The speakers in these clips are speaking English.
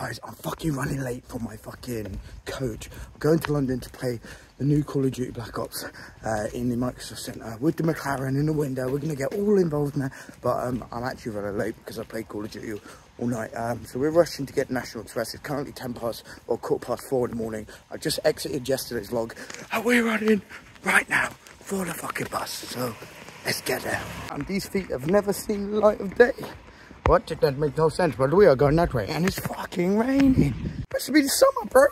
Guys, I'm fucking running late for my fucking coach. I'm going to London to play the new Call of Duty Black Ops uh, in the Microsoft Centre with the McLaren in the window. We're going to get all involved in that. But um, I'm actually running late because I played Call of Duty all night. Um, so we're rushing to get National Express. It's currently 10 past or quarter past four in the morning. I just exited yesterday's log and we're running right now for the fucking bus. So let's get there. And these feet have never seen the light of day. What? That makes no sense, but we are going that way. And it's fucking raining. Supposed to be the summer, bro.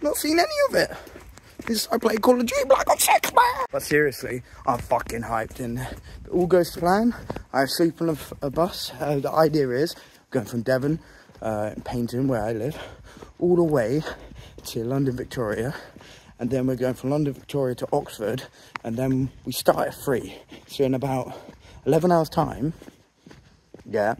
Not seen any of it. This, I play Call of Duty Black Ops 6, man. But seriously, I'm fucking hyped. And it all goes to plan. I sleep on a, a bus. Uh, the idea is going from Devon, uh, Paignton, where I live, all the way to London, Victoria. And then we're going from London, Victoria to Oxford. And then we start at 3. So in about 11 hours time, yeah.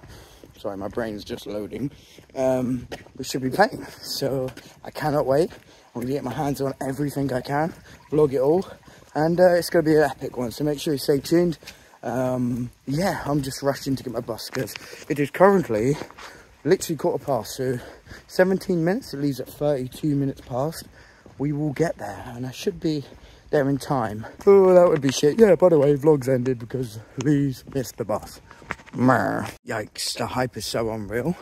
Sorry my brain's just loading. Um, we should be playing. So i cannot wait. I'm gonna get my hands on everything i can vlog it all and uh, it's gonna be an epic one. So make sure you stay tuned. Um, yeah i'm just rushing to get my bus because it is currently literally quarter past. So 17 minutes it leaves at 32 minutes past. We will get there and i should be there in time oh that would be shit yeah by the way vlogs ended because Lee's missed the bus Yikes, the hype is so unreal.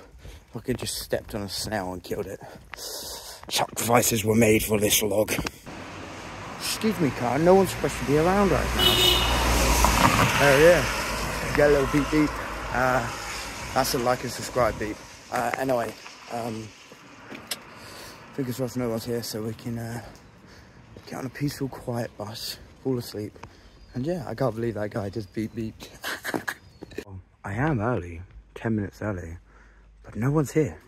I could just stepped on a snail and killed it. Sacrifices were made for this log. Excuse me, car. No one's supposed to be around right now. Oh, yeah. Get a little beep beep. Uh, that's a like and subscribe beep. Uh, anyway, um, fingers crossed no one's here so we can uh, get on a peaceful, quiet bus, fall asleep. And yeah, I can't believe that guy just beep beeped. I am early, 10 minutes early, but no one's here.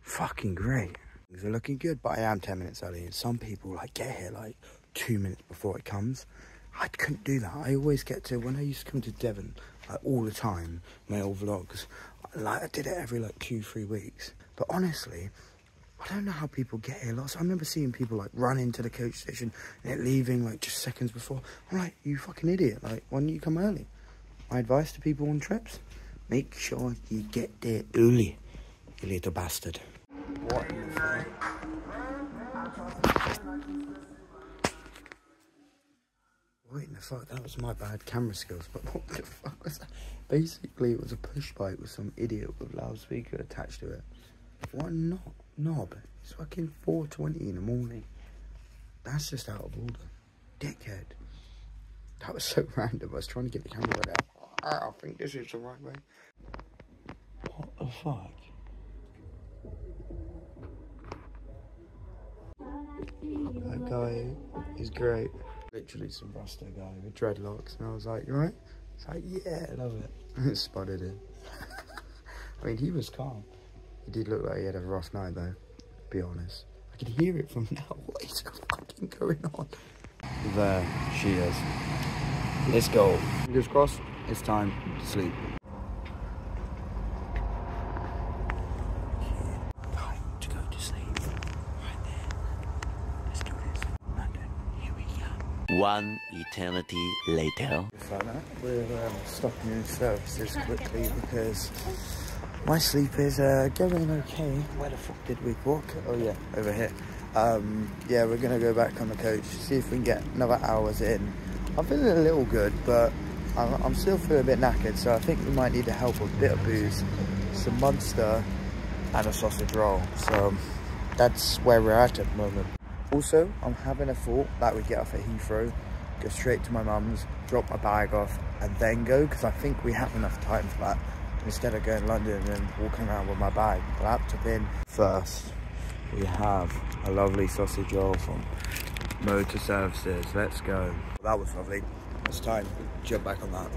Fucking great. Things are looking good, but I am 10 minutes early. And some people like get here like two minutes before it comes. I couldn't do that. I always get to, when I used to come to Devon, like all the time, my old vlogs, like I did it every like two, three weeks. But honestly, I don't know how people get here. Lots. I remember seeing people like run into the coach station and it leaving like just seconds before. I'm like, you fucking idiot. Like, why don't you come early? my advice to people on trips, make sure you get there early, you little bastard. What in the fuck? What in the fuck? That was my bad camera skills, but what the fuck was that? Basically, it was a push bike with some idiot with loudspeaker attached to it. What not knob? It's fucking 4.20 in the morning. That's just out of order. Dickhead. That was so random. I was trying to get the camera right out. Ah, I think this is the right way. What the fuck? That guy is great. Literally some Rasta guy with dreadlocks, and I was like, right? It's like, yeah, I love it. Spotted him. I mean, he was calm. He did look like he had a rough night, though, to be honest. I can hear it from now. What is fucking going on? There she is. Let's go. Fingers crossed it's time to sleep. Time to go to sleep. Right there. Let's do this. Here we go. One eternity later. Like we're um, stopping in services quickly because my sleep is uh, going okay. Where the fuck did we walk? Oh yeah, over here. Um, yeah, we're gonna go back on the coach, see if we can get another hours in. I'm feeling a little good, but I'm, I'm still feeling a bit knackered, so I think we might need the help of a bit of booze, some Monster, and a sausage roll. So that's where we're at at the moment. Also, I'm having a thought that we get off at Heathrow, go straight to my mum's, drop my bag off, and then go, because I think we have enough time for that. Instead of going to London and walking around with my bag, laptop in. First, we have a lovely sausage roll from Moto Services. Let's go. That was lovely. It's time to jump back on that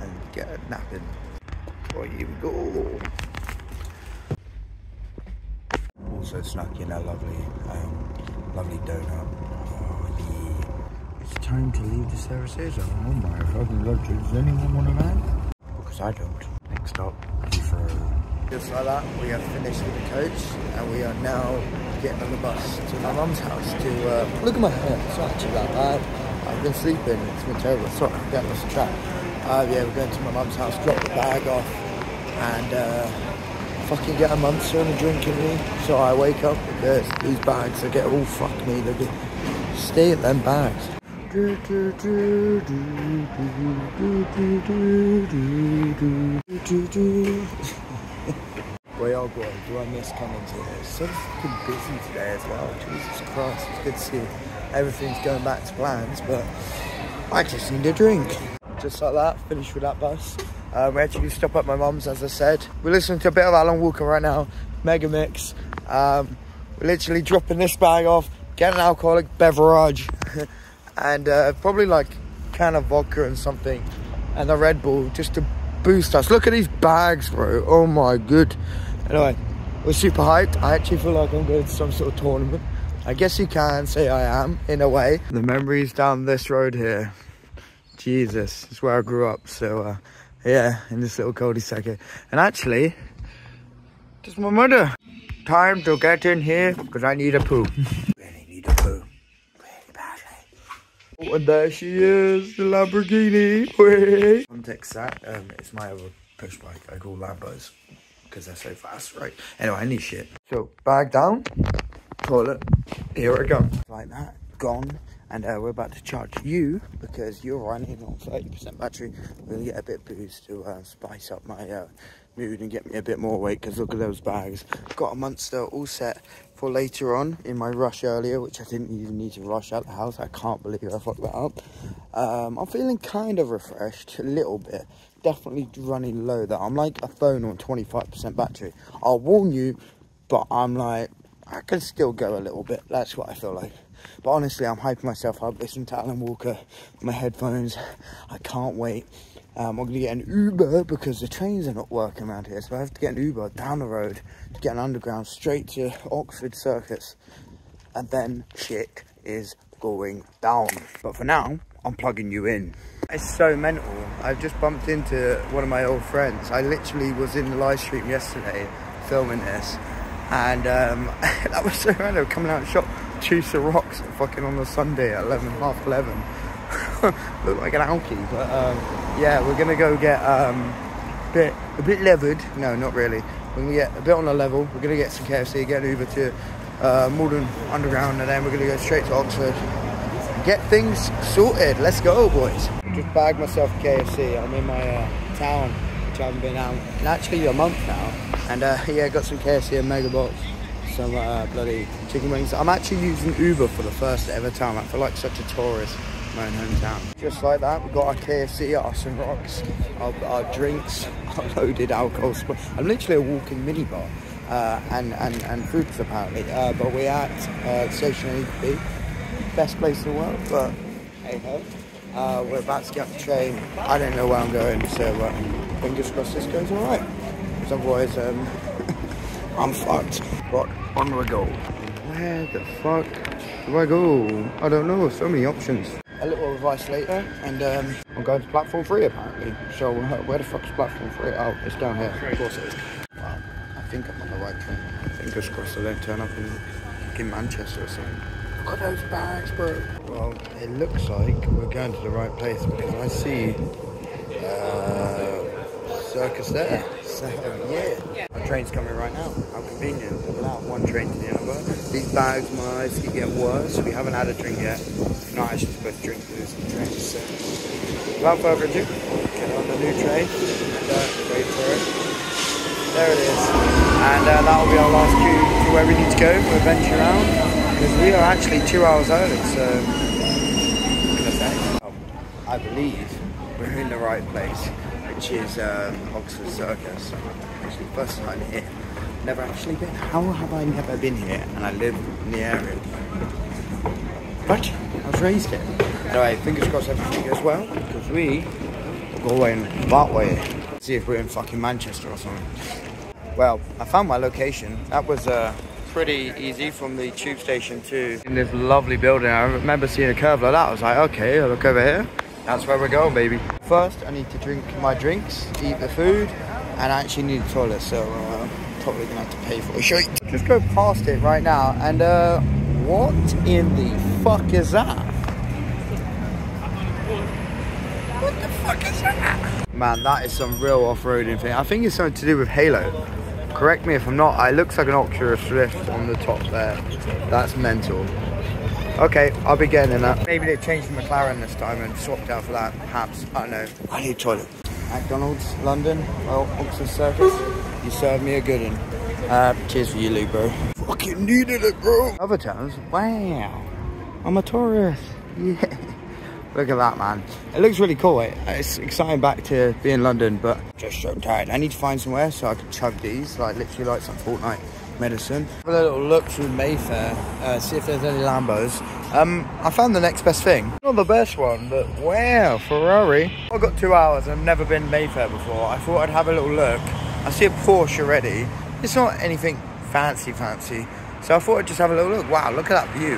and get a nap in. Oh, here we go. Also snuck in a lovely, um, lovely donut. Oh. It's time to leave the services. Oh my fucking god, does anyone want a van? Because I don't. Next stop, Heathrow. Just like that, we have finished with the coach and we are now getting on the bus to my mum's house to, uh, look at my hair, it's not actually that bad. I've been sleeping, it's been terrible. Sorry, I'm getting track. Uh, yeah, we're going to my mum's house, drop the bag off, and uh, fucking get a monster and a drink in me. So I wake up because these bags, they get all fuck me. They get, stay at them bags. Boy, oh boy, do I miss coming to this. So busy today as well. Jesus Christ, it's good to see everything's going back to plans, but I just need a drink. Just like that, finished with that bus. Um, we actually stop at my mum's, as I said. We're listening to a bit of Alan Walker right now, mega mix. Um, we're literally dropping this bag off, getting an alcoholic beverage. and uh, probably like can of vodka and something, and a Red Bull just to boost us. Look at these bags, bro. Oh my good. Anyway, we're super hyped. I actually feel like I'm going to some sort of tournament. I guess you can say I am, in a way. The memories down this road here. Jesus, it's where I grew up. So, uh, yeah, in this little cul-de-sac here. And actually, just my mother. Time to get in here because I need a poo. and there she is, the Lamborghini. Context that, um, it's my other push bike I call Lambos because they're so fast, right? Anyway, I need shit. So, bag down, toilet, here I go. Like that, gone. And uh, we're about to charge you because you're running on 30% battery. We're gonna get a bit of boost to uh, spice up my uh, mood and get me a bit more weight because look at those bags. Got a monster all set for later on in my rush earlier, which I didn't even need to rush out the house. I can't believe I fucked that up. Um, I'm feeling kind of refreshed, a little bit. Definitely running low though. I'm like a phone on 25% battery. I'll warn you, but I'm like, I can still go a little bit. That's what I feel like. But honestly, I'm hyping myself up, listening to Alan Walker, my headphones. I can't wait. Um, I'm going to get an Uber because the trains are not working around here. So I have to get an Uber down the road to get an underground straight to Oxford Circus. And then shit is going down. But for now, I'm plugging you in. It's so mental. I've just bumped into one of my old friends. I literally was in the live stream yesterday filming this. And um, that was so random coming out of shop. Juice rocks fucking on a Sunday at 11, half 11. Look like an alky, but um, yeah, we're gonna go get um, a bit a bit levered. No, not really. We're gonna get a bit on the level. We're gonna get some KFC, get an Uber to uh, Malden Underground, and then we're gonna go straight to Oxford. Get things sorted. Let's go, boys. Just bagged myself KFC. I'm in my uh, town, which I haven't been out in actually a month now, and uh, yeah, got some KFC and Mega Box some uh, bloody chicken wings. I'm actually using Uber for the first ever time. I feel like such a tourist my own hometown. Just like that, we've got our KFC, our some rocks, our, our drinks, our loaded alcohol. I'm literally a walking minibar uh, and, and, and fruits apparently. Uh, but we're at uh, Station A Best place in the world, but hey ho. Uh, we're about to get the train. I don't know where I'm going, so uh, fingers crossed this goes alright. Because otherwise, um, I'm fucked. But On we go. Where the fuck do I go? I don't know. So many options. Advice later, and um, I'm going to platform three apparently. So uh, where the fuck is platform three? Oh, it's down here. Of course it is. Wow. I think I'm on the right train. Fingers crossed I don't turn up in, in Manchester or something. Look at those bags, bro. Well, it looks like we're going to the right place because I see uh, circus there. So yeah, our train's coming right now. How convenient. Without one train to the other. These bags, my eyes keep getting worse. We haven't had a drink yet. We're not actually supposed to drink this train. So without further ado, get on the new train and uh, wait for it. There it is. And uh, that'll be our last cue to where we need to go for adventure round. Because we are actually two hours early, so? Um, I believe we're in the right place which is um, Oxford Circus. Actually, first time here. Never actually been. How have I never been here? And I live in the area. But I was raised here. Anyway, fingers crossed everything goes well because we are going that way. See if we're in fucking Manchester or something. Well, I found my location. That was uh, pretty easy from the tube station to in this lovely building. I remember seeing a curve like that. I was like, okay, I'll look over here. That's where we're going, baby. First, I need to drink my drinks, eat the food, and I actually need a toilet, so uh, probably gonna have to pay for it. Just go past it right now, and uh, what in the fuck is that? What the fuck is that? Man, that is some real off-roading thing. I think it's something to do with Halo. Correct me if I'm not. It looks like an Oculus Rift on the top there. That's mental. Okay, I'll be getting in that. Maybe they changed the McLaren this time and swapped out for that. Perhaps. I don't know. I need a toilet. McDonald's, London, well, Oxford Circus. You served me a good one. Uh, cheers for you, Luke, bro. Fucking needed it, bro. Other towns? Wow. I'm a tourist. Yeah. Look at that, man. It looks really cool. It's exciting back to be in London, but just so tired. I need to find somewhere so I can chug these, like literally like some Fortnite medicine. Have a little look through Mayfair, uh, see if there's any Lambos. Um, I found the next best thing. Not the best one, but wow, Ferrari. I've got two hours. I've never been Mayfair before. I thought I'd have a little look. I see a Porsche already. It's not anything fancy, fancy. So I thought I'd just have a little look. Wow, look at that view.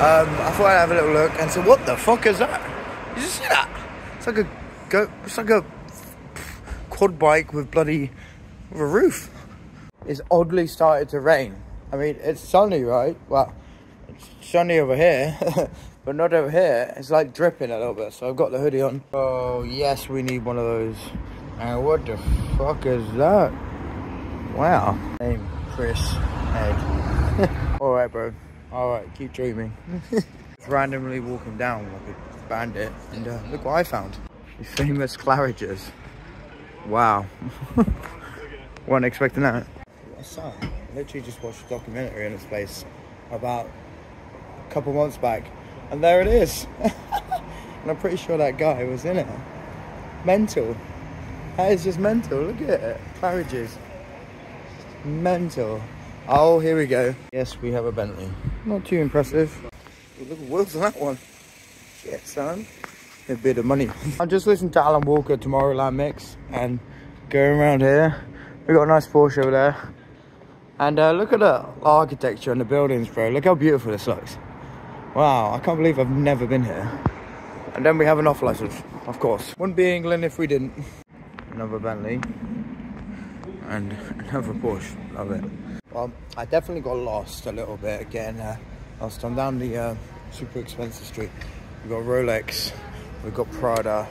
Um, I thought I'd have a little look and say, what the fuck is that? Did You see that? It's like a go. It's like a quad bike with bloody with a roof. It's oddly started to rain. I mean, it's sunny, right? Well, it's sunny over here, but not over here. It's like dripping a little bit, so I've got the hoodie on. Oh yes, we need one of those. And what the fuck is that? Wow. Name Chris Ed. All right, bro. All right, keep dreaming. Just randomly walking down like a bandit, and uh, look what I found. The famous Claridge's. Wow. Weren't expecting that. I saw. I literally just watched a documentary in this place about a couple months back, and there it is. and I'm pretty sure that guy was in it. Mental. That is just mental. Look at it. Claridge's. Mental. Oh, here we go. Yes, we have a Bentley. Not too impressive. Look at wheels on that one. Shit, son. A bit of money. I'm just listening to Alan Walker Tomorrowland Mix and going around here. We got a nice Porsche over there. And uh, look at the architecture and the buildings, bro. Look how beautiful this looks. Wow, I can't believe I've never been here. And then we have an off license, of course. Wouldn't be England if we didn't. Another Bentley. And another Porsche. Love it. Well, I definitely got lost a little bit again. Uh, lost. I'm down the uh, super expensive street. We've got Rolex, We've got Prada,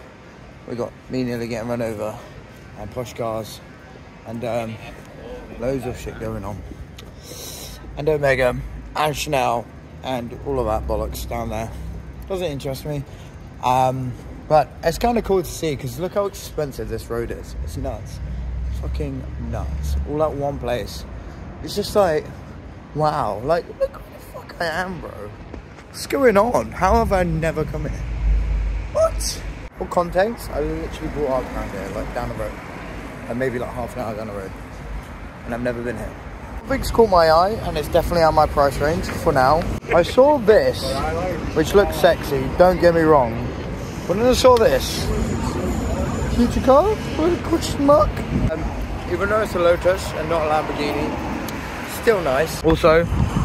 we got me nearly getting run over, and posh cars, and um, loads of shit going on. And Omega, and Chanel, and all of that bollocks down there. Doesn't interest me. Um, but it's kind of cool to see because look how expensive this road is. It's nuts. Fucking nuts. All at one place. It's just like, wow. Like, look where the fuck I am, bro. What's going on? How have I never come here? What? What context, I literally brought up around here, like down the road. And maybe like half an hour down the road. And I've never been here. Things caught my eye, and it's definitely out my price range for now. I saw this, which looks sexy, don't get me wrong. But then I saw this. Future car? With a question mark? Um, even though it's a Lotus and not a Lamborghini, still nice. Also,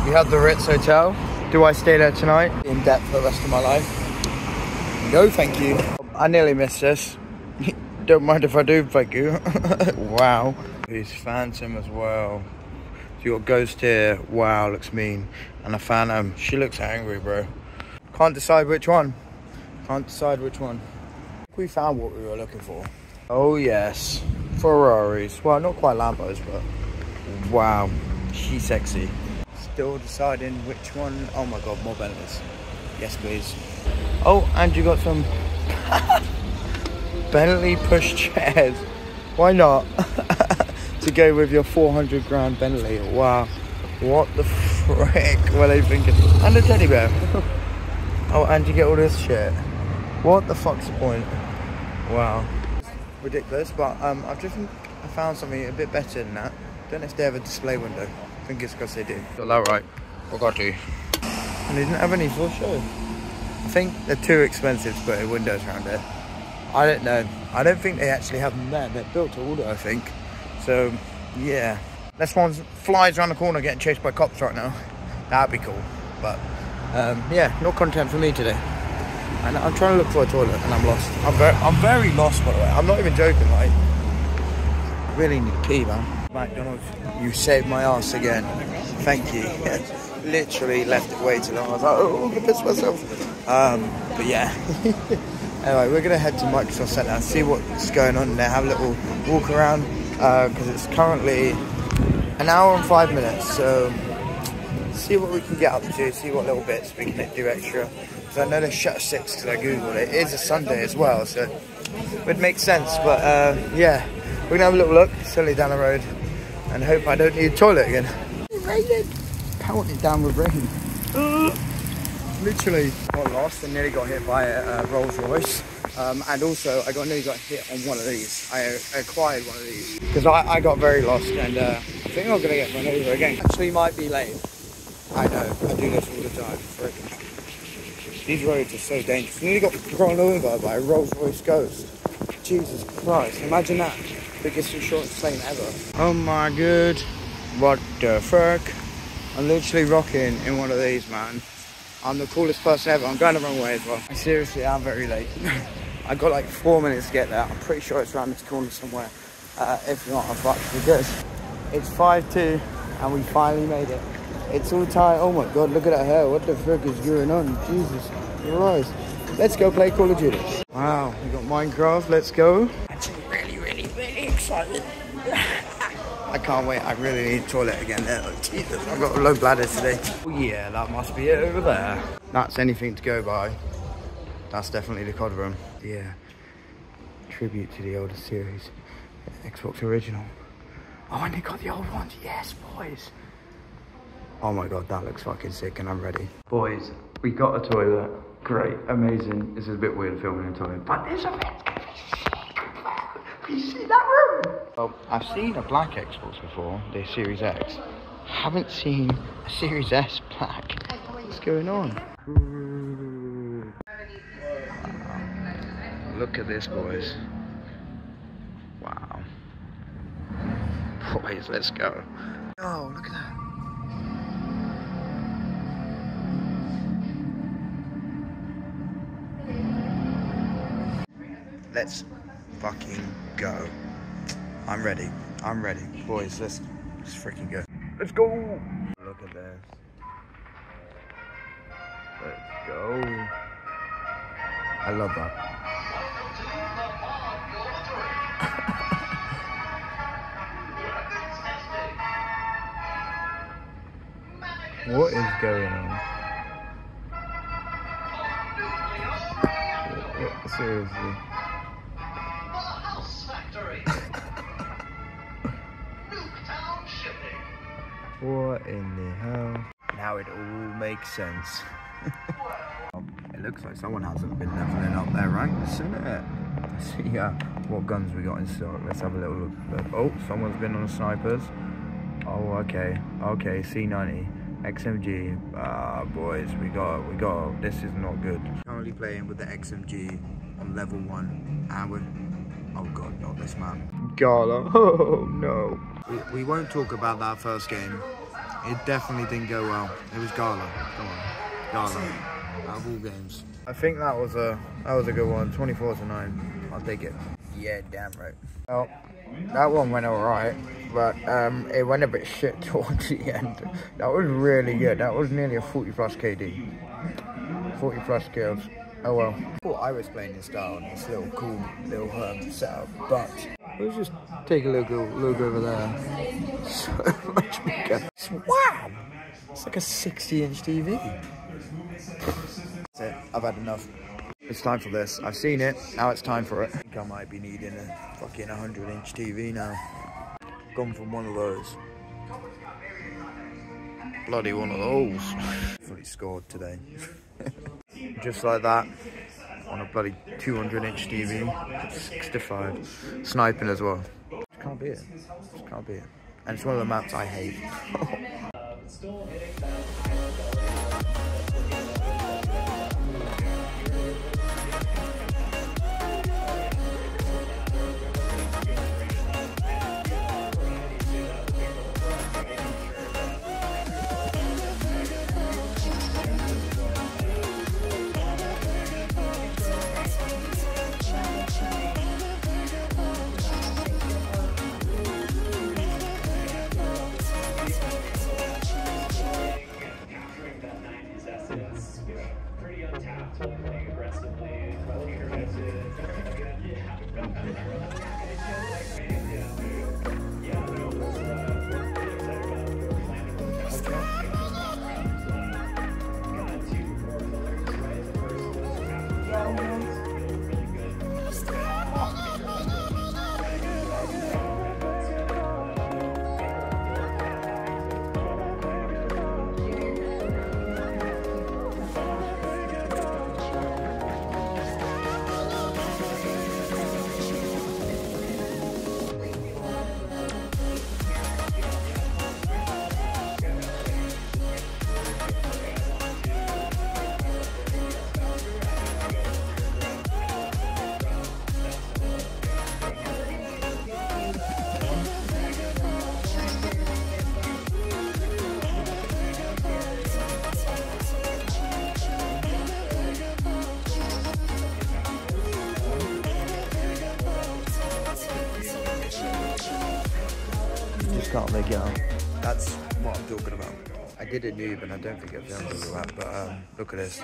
we have the Ritz Hotel. Do I stay there tonight? In debt for the rest of my life? No, thank you. I nearly missed this. Don't mind if I do, thank you. wow. He's Phantom as well. So you got Ghost here. Wow, looks mean. And a Phantom. She looks angry, bro. Can't decide which one. Can't decide which one. We found what we were looking for. Oh yes, Ferraris. Well, not quite Lambos, but wow, she's sexy. Still deciding which one. Oh my god, more Bentleys. Yes, please. Oh, and you got some Bentley push chairs. Why not? to go with your 400 grand Bentley. Wow. What the frick were they thinking? And a teddy bear. oh, and you get all this shit. What the fuck's the point? Wow. Ridiculous, but um, I've just I found something a bit better than that. Don't know if they have a display window. I think it's because they do. Got that right. Forgot to. And they didn't have any for show. I think they're too expensive to put windows around there. I don't know. I don't think they actually have them there. They're built to order, I think. So, yeah. This one flies around the corner getting chased by cops right now. That'd be cool. But, um, yeah, no content for me today. And I'm trying to look for a toilet and I'm lost. I'm very, I'm very lost, by the way. I'm not even joking, like. I really need to pee, man. McDonald's, you saved my ass again. Thank you. Literally left it way too long. I was like, oh, I'm gonna piss myself. Um, but yeah. anyway, we're gonna head to Microsoft Centre and see what's going on there. Have a little walk around, because it's currently an hour and five minutes. So see what we can get up to, see what little bits we can do extra. Because I know they shut at six because I googled it. It is a Sunday as well, so it would make sense. But uh, yeah, we're gonna have a little look, silly down the road, and hope I don't need a toilet again. It's raining. Pelting it down with rain. Literally got lost and nearly got hit by a, a Rolls Royce. Um, and also, I got nearly got hit on one of these. I acquired one of these because I, I got very lost and uh, I think I'm gonna get run over again. Actually, might be late. I know. I do this all the time. These roads are so dangerous. Nearly got run over by a Rolls Royce Ghost. Jesus Christ! Imagine that. Biggest insurance claim ever. Oh my god! What the fuck? I'm literally rocking in one of these, man. I'm the coolest person ever. I'm going the wrong way as well. Seriously, I am very late. I got like four minutes to get there. I'm pretty sure it's around this corner somewhere. Uh, if not, I'm fucked because it's 5-2 and we finally made it. It's all tight. Oh my god, look at that hair. What the frick is going on? Jesus Christ. Let's go play Call of Duty. Wow, we got Minecraft. Let's go. I'm really, really, really excited. I can't wait. I really need toilet again. Oh, Jesus, I've got a low bladder today. Oh yeah, that must be it over there. That's anything to go by. That's definitely the COD room. Yeah, tribute to the older series. Xbox original. Oh, and they got the old ones. Yes, boys. Oh my God, that looks fucking sick and I'm ready. Boys, we got a toilet. Great, amazing. This is a bit weird filming in a toilet, but this event's gonna be sick. You see that room? Well, I've seen a black Xbox before, the Series X. Haven't seen a Series S black. What's going on? Look at this, boys. Wow. Boys, let's go. Oh, look at that. Let's fucking go. I'm ready. I'm ready. Boys, let's, let's freaking go. Let's go. Look at this. Let's go. I love that. What is going on? Seriously. What in the hell? Now it all makes sense. it looks like someone hasn't been leveling up their ranks, isn't it? Let's see uh, what guns we got in stock. Let's have a little look. Oh, someone's been on snipers. Oh, okay. Okay, C90. XMG. Ah, boys, we got, we got, this is not good. Currently playing with the XMG on level one, and we're, oh god, not this man. Gala, oh no. We, we won't talk about that first game. It definitely didn't go well. It was Gala. Come on. Gala. Out of all games. I think that was a that was a good one. 24 to 9. I'll take it. Yeah, damn right. Well, that one went alright, but um, it went a bit shit towards the end. That was really good. That was nearly a 40 plus KD. 40 plus kills. Oh well. I thought I was playing this style in this little cool little um, setup, but let's just take a look, look over there. So much bigger. Wow! It's like a 60 inch TV. That's it. I've had enough. It's time for this. I've seen it. Now it's time for it. I think I might be needing a fucking 100 inch TV now. Gone from one of those. Bloody one of those. Fully scored today. Just like that. On a bloody 200 inch TV. 65. Sniping as well. Just can't be it. Just can't be it. And it's one of the maps I hate. out. That's what I'm talking about. I did a noob and I don't think I've done that, but um, look at this.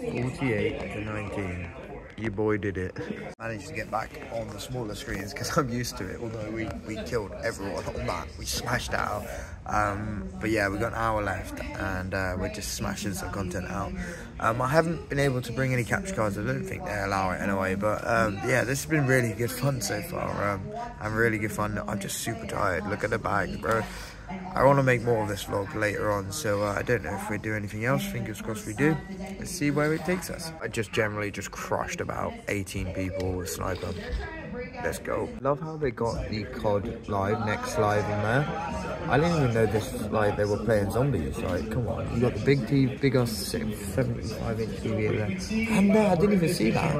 48 to 19. Your boy did it. Managed to get back on the smaller screens because I'm used to it, although we, we killed everyone on that. We smashed out. Um, but yeah, we've got an hour left and uh, we're just smashing some content out. Um, I haven't been able to bring any capture cards. I don't think they allow it anyway. But um, yeah, this has been really good fun so far. Um, and really good fun. I'm just super tired. Look at the bag, bro. I want to make more of this vlog later on, so uh, I don't know if we do anything else. Fingers crossed we do. Let's see where it takes us. I just generally just crushed about 18 people with Sniper. Let's go. Love how they got the COD live, next live in there. I didn't even know this, like, they were playing zombies. Like, come on. You got the big TV, big ass 75 inch TV there. And uh, I didn't even see that.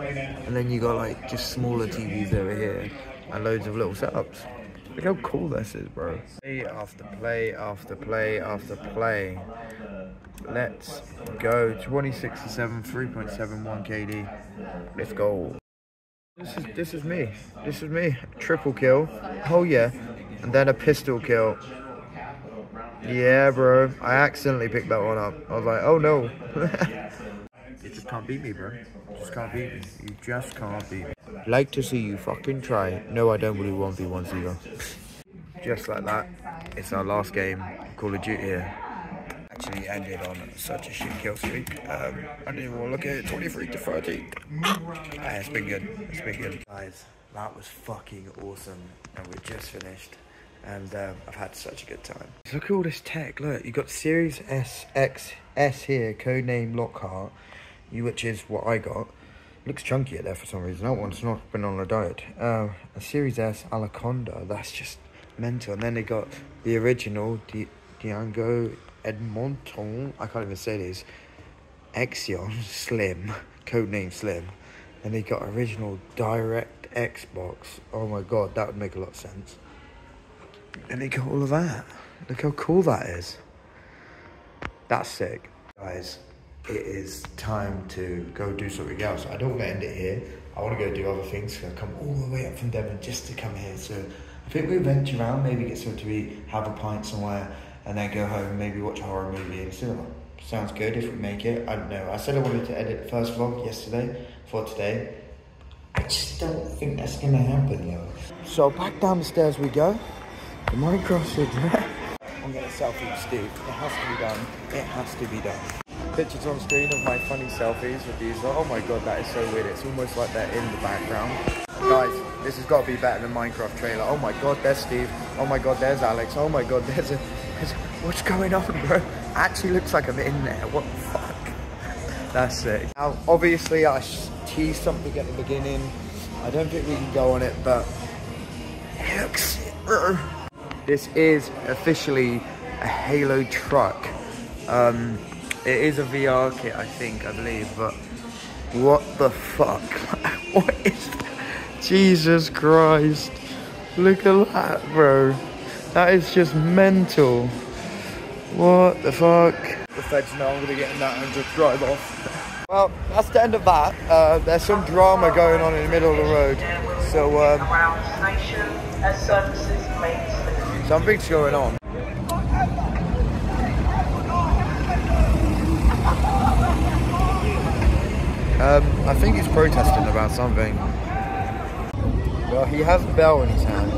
And then you got, like, just smaller TVs over here and loads of little setups. Look how cool this is, bro. Play after play after play after play. Let's go. 26 to 7, 3.71 KD. Let's go. This is this is me. This is me. Triple kill. Oh yeah. And then a pistol kill. Yeah, bro. I accidentally picked that one up. I was like, oh no. you just can't beat me, bro. You just can't beat me. You just can't beat me. Like to see you fucking try. No, I don't believe 1v1 either. Just like that. It's our last game. Call of Duty here. Actually ended on such a shit kill streak. Um, I didn't even want to look at it. 23 to 30. Ah, it's been good. It's been good. Guys, that was fucking awesome. And we're just finished. And um, I've had such a good time. Look at all this tech. Look, you've got Series S X S here, codename Lockhart, which is what I got. Looks chunkier there for some reason. That one's not been on a diet. Uh, a Series S Anaconda. That's just mental. And then they got the original Di Durango Edmonton. I can't even say these. Exion Slim, codename Slim. And they got original Direct Xbox. Oh my god, that would make a lot of sense. And they got all of that. Look how cool that is. That's sick. Guys, it is time to go do something else. I don't want to end it here. I want to go do other things. I come all the way up from Devon just to come here. So I think we'll venture around, maybe get something to eat, have a pint somewhere, and then go home, maybe watch a horror movie in the cinema. Sounds good if we make it. I don't know. I said I wanted to edit the first vlog yesterday for today. I just don't think that's going to happen, though. So back down the stairs we go. The Minecraft there. I'm getting a selfie Steve. It has to be done. It has to be done. Pictures on screen of my funny selfies with these. Oh my god, that is so weird. It's almost like they're in the background. Guys, this has got to be better than Minecraft trailer. Oh my god, there's Steve. Oh my god, there's Alex. Oh my god, there's a... There's, what's going on, bro? Actually looks like I'm in there. What the fuck? That's sick. Now, obviously, I teased something at the beginning. I don't think we can go on it, but it looks bro. This is officially a Halo truck. Um, it is a VR kit, I think, I believe, but what the fuck? what is that? Jesus Christ. Look at that, bro. That is just mental. What the fuck? The feds know I'm gonna get in that and just drive off. well, that's the end of that. Uh, there's some drama going on in the middle of the road. So, um, something's going on. Um, I think he's protesting about something. Well, he has a bell in his hand.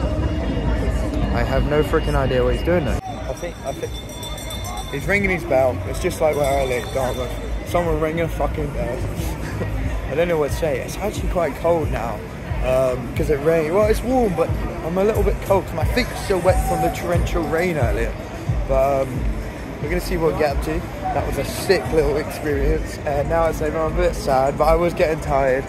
I have no freaking idea what he's doing though. I think, I think, he's ringing his bell. It's just like where I live, Dartmouth. Someone ringing a fucking bell. I don't know what to say. It's actually quite cold now because um, it rained. Well, it's warm, but I'm a little bit cold because my feet are still wet from the torrential rain earlier. But um, we're gonna see what we get up to. That was a sick little experience. And now I'd say I'm a bit sad, but I was getting tired.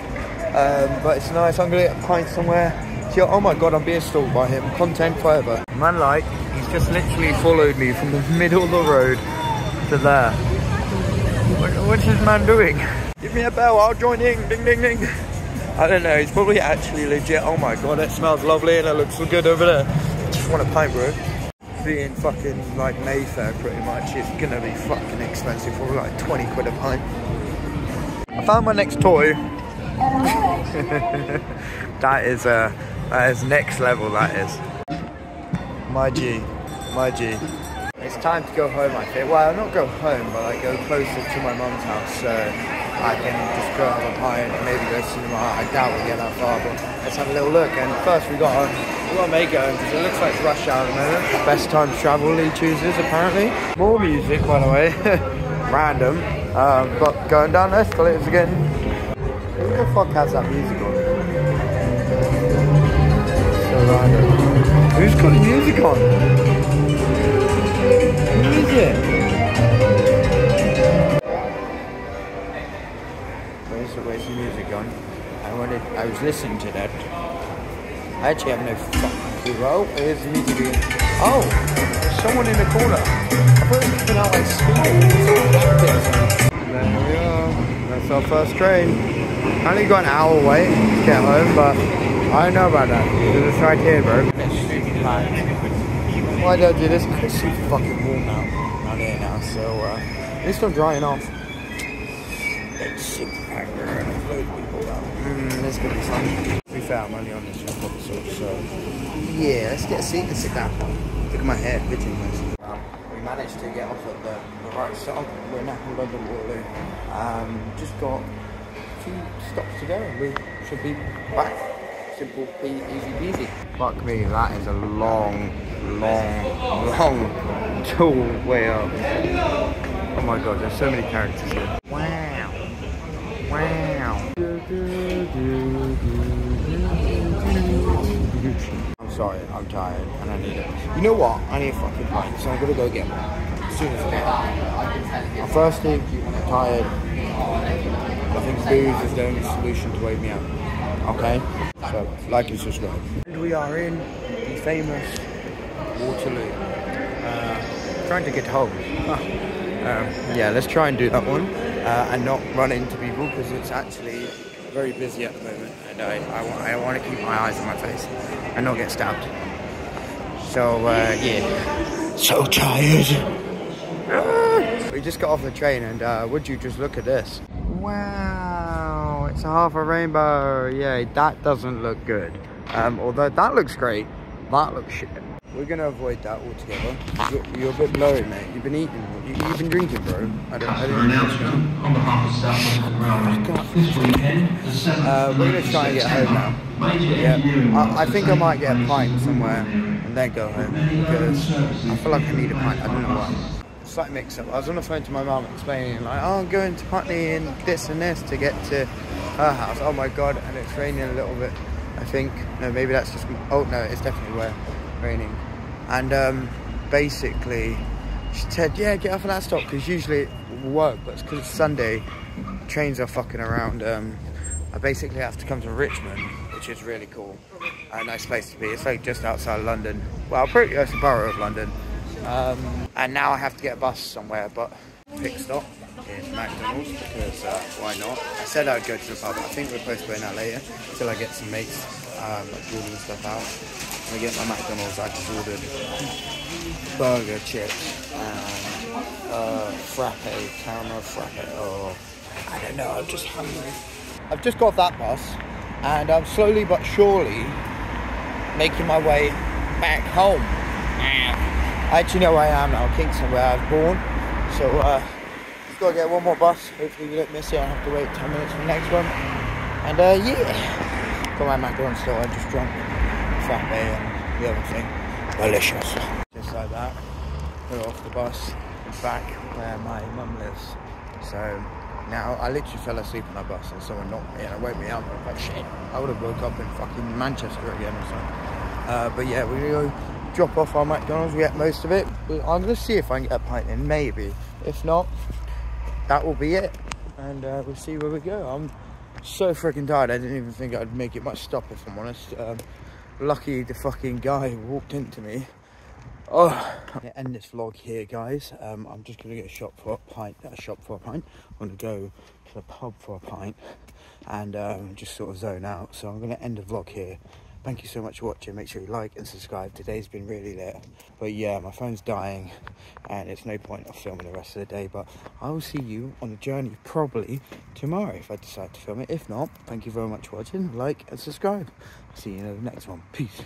Um, but it's nice. I'm gonna get a pint somewhere. See, oh my god, I'm being stalked by him. Content forever. Man, like, he's just literally followed me from the middle of the road to there. What, what's this man doing? Give me a bell, I'll join in. Ding, ding, ding. I don't know, he's probably actually legit. Oh my god, it smells lovely and it looks so good over there. Just want a pint, bro. Being fucking like Mayfair pretty much, it's gonna be fucking expensive for like 20 quid a pint. I found my next toy. that is uh, that is next level, that is. My G. My G. It's time to go home, I think. Well, not go home, but like go closer to my mum's house so I can just go have a pint and maybe go to cinema. I doubt we'll get that far, but let's have a little look. And first we got we got it home because it looks like it's rush hour at the moment. Best time to travel, Lee chooses apparently. More music, by the way. Random. Um, but going down escalators again. Who the fuck has that music on? So random. Who's got the music on? Who Where's the, music on? I wanted, I was listening to that. I actually have no fucking clue. Oh, here's the music again. Oh, there's someone in the corner. I thought it was coming out like speaking. There we are. That's our first train. Only got an hour wait to get home, but I don't know about that. It's right here, bro. Why I do this? It's super fucking warm out out here now, so uh, at least I'm drying off. It's super packed, and loads people out. Mm, gonna be fun. We found money on this episode, so yeah, let's get a seat and sit down. Look at my hair, bitching this. We managed to get off at the, the right stop. We're now in London Waterloo. Um, just got a few stops to go and we should be back. Simple, easy peasy. Fuck me, that is a long, long, long, tall way up. Oh my god, there's so many characters here. I'm tired and I need it. You know what? I need a fucking pint, so I'm gonna go get one as soon as I can. I'm thirsty, I'm tired. I think booze is the only solution to wake me up. Okay? So, like and subscribe. And we are in the famous Waterloo. Uh, trying to get home. Um, yeah, let's try and do that one uh, and not run into people because it's actually very busy at the moment and I, I, I want to keep my eyes on my face and not get stabbed. So, uh, yeah. So tired. We just got off the train and uh, would you just look at this? Wow, it's a half a rainbow. Yeah, that doesn't look good. Um, although that looks great, that looks shit. We're gonna avoid that altogether. You're, you're a bit blurry, mate. You've been eating. You, you've been drinking, bro. I don't. I An didn't announcement on behalf of South Western Railway. This weekend, the 7th Uh, we're gonna try and get home now. Major Yeah, I, I think I might get a pint somewhere in and then go home because I feel like I need a pint. I don't know why. Slight mix up. I was on the phone to my mum explaining like, oh, I'm going to Putney and this and this to get to her house. Oh my god, and it's raining a little bit. I think no, maybe that's just. Oh no, it's definitely where raining. And um, basically, she said, yeah, get off at that stop because usually it will work, but it's because it's Sunday. Trains are fucking around. Um, I basically have to come to Richmond, which is really cool. A nice place to be. It's like just outside London. Well, pretty close to the borough of London. Um, and now I have to get a bus somewhere, but pick stop in McDonald's because uh, why not? I said I'd go to the pub. I think we're supposed to go in that later until I get some mates, um, and stuff out. When I get my McDonald's, I just ordered burger, chips, and uh, frappe, caramel frappe. Oh, I don't know. I'm just hungry. I've just got that bus, and I'm slowly but surely making my way back home. I actually know where I am now, Kingston, where I was born. So, uh, just gotta get one more bus. Hopefully, we don't miss it. I have to wait 10 minutes for the next one. And, uh, yeah. Got my macaroni still. I just drunk frappe and the other thing. Delicious. Just like that. Got off the bus and back where my mum lives. So, now I literally fell asleep on that bus and someone knocked me and it woke me up. I was like, shit, I would have woke up in fucking Manchester again or something. Uh, but yeah, we're gonna go drop off our McDonald's. We ate most of it. I'm gonna see if I can get a pint in, maybe. If not, that will be it. And uh, we'll see where we go. I'm so freaking tired. I didn't even think I'd make it much stop if I'm honest. Um, lucky the fucking guy walked into me. Oh, I'm gonna end this vlog here, guys. Um, I'm just gonna get a shop for a pint. A shop for a pint. I'm gonna go to the pub for a pint and um, just sort of zone out. So I'm gonna end the vlog here. Thank you so much for watching. Make sure you like and subscribe. Today's been really lit. But yeah, my phone's dying and it's no point of filming the rest of the day. But I will see you on the journey probably tomorrow if I decide to film it. If not, thank you very much for watching. Like and subscribe. See you in the next one. Peace.